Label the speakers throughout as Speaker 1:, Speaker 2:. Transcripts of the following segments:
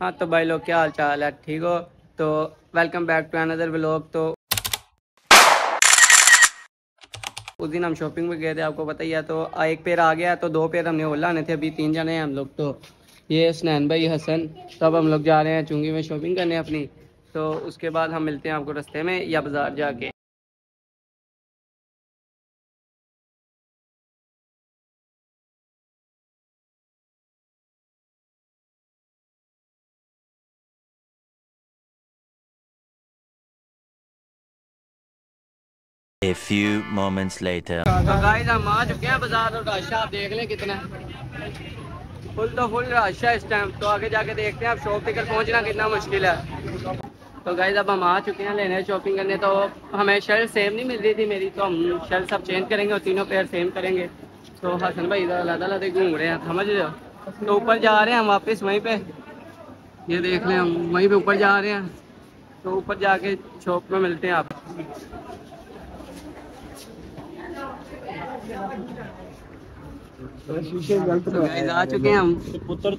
Speaker 1: हाँ तो भाई लोग, क्या हाल चाल है? ठीक हो? तो welcome back to another vlog तो उस दिन हम शॉपिंग में गए थे, आपको पता ही है तो एक पेड़ आ गया तो दो पेड़ हमने ओला आने थे, अभी तीन जने हैं हम लोग तो ये स्नैन भाई, हसन तो अब हम लोग जा रहे हैं चुंगी में शॉपिंग करने अपनी। तो उसके बाद हम मिलते हैं आपको रस्ते में या बाज़ार जाके।
Speaker 2: A few moments later.
Speaker 1: तो गाइस हम आ चुके हैं बाज़ार और रश आप देख लें कितना फुल तो फुल रश इस टाइम तो आगे जाके देखते हैं अब शॉप तक पहुँचना कितना मुश्किल है। तो गाइस अब हम आ चुके हैं लेने शॉपिंग करने तो हमें शर्ट सेम नहीं मिल रही थी मेरी तो हम शर्ट सब चेंज करेंगे और तीनों पेयर सेम करेंगे। तो हसन भाई इधर अलग अलग घूम रहे हैं, समझ रहे हो? तो ऊपर जा रहे हैं हम वापस वहीं पे। ये देख लें हम, वहीं पे ऊपर जा रहे हैं। तो ऊपर जाके शॉप में मिलते हैं आप। तो गाइस आ चुके हैं हम।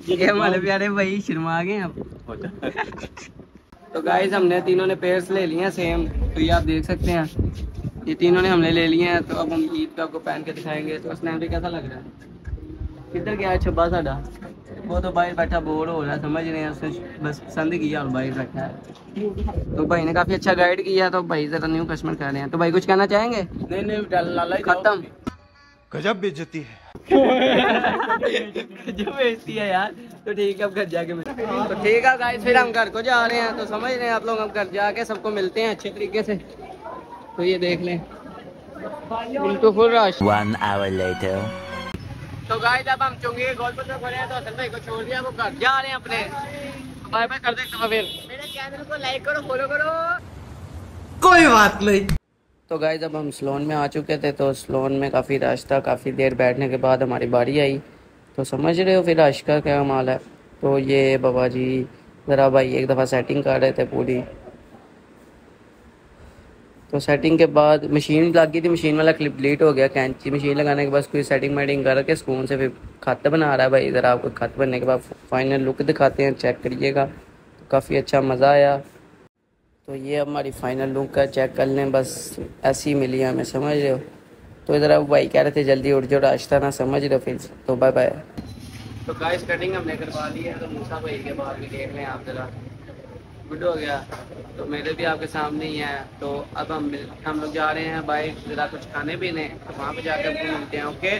Speaker 1: ये हमारे प्यारे भाई शर्मा गए हम तो गाइस हमने तीनों ने पेयर्स ले लिए हैं सेम तो ये आप देख सकते हैं ये तीनों ने हमने ले लिए हैं। तो अब हम ईद पे आपको पहन के दिखाएँगे। तो स्नैप भी कैसा लग रहा है? किधर गया छब्बा साडा? वो तो बाहर बैठा बोर हो रहा है समझ रहे हैं उसने बस पसंद किया और बाहर बैठा है। तो भाई ने काफ़ी अच्छा गाइड किया तो भाई जरा न्यू कस्टमर कर रहे हैं। तो भाई कुछ कहना चाहेंगे?
Speaker 3: नहीं नहीं
Speaker 1: खत्म।
Speaker 4: गजब बेइज्जती है।
Speaker 1: जो बेचती है यार। तो ठीक है अब घर जाके मिलते हैं। तो ठीक है गाइस फिर हम घर को जा रहे हैं। तो समझ रहे हैं आप लोग हम घर जाके सबको मिलते हैं अच्छे तरीके से। तो ये देख लें। बिल्कुल full rush
Speaker 2: One hour later.
Speaker 1: तो गाइस अब हम चुंगी गोल पर खड़े हैं तो असल भाई को छोड़ दिया वो घर जा रहे हैं अपने। बाय बाय कर देते हैं फिर। मेरे चैनल को लाइक करो फॉलो करो।
Speaker 3: कोई बात नहीं।
Speaker 1: तो गाय जब हम स्लोन में आ चुके थे तो स्लोन में काफ़ी रश था काफ़ी देर बैठने के बाद हमारी बारी आई। तो समझ रहे हो फिर रश का क्या माल है? तो ये बाबा जी, ज़रा भाई एक दफ़ा सेटिंग कर रहे थे पूरी। तो सेटिंग के बाद मशीन लग गई थी मशीन वाला क्लिप डिलीट हो गया। कैंची मशीन लगाने के बाद कोई सेटिंग वेटिंग करके सुकून से फिर खत बना रहा है भाई। इधर आपको खत बनने के बाद फाइनल लुक दिखाते हैं चेक करिएगा। तो काफ़ी अच्छा मज़ा आया। तो ये हमारी फाइनल लुक का चेक कर लें, बस ऐसी मिली हमें, समझ रहे हो? तो इधर अब भाई कह रहे थे जल्दी उठ जाओ रास्ता ना समझ रहे हो फिर तो बाय बाय तो गाइस कटिंग हमने करवा ली है तो मूसा भाई के बाद भी देख लें आप जरा। गुड हो गया। तो मेरे भी आपके सामने ही है। तो अब हम हम लोग जा रहे हैं भाई, जरा कुछ खाने पीने। तो वहाँ पे जाकर मिलते हैं okay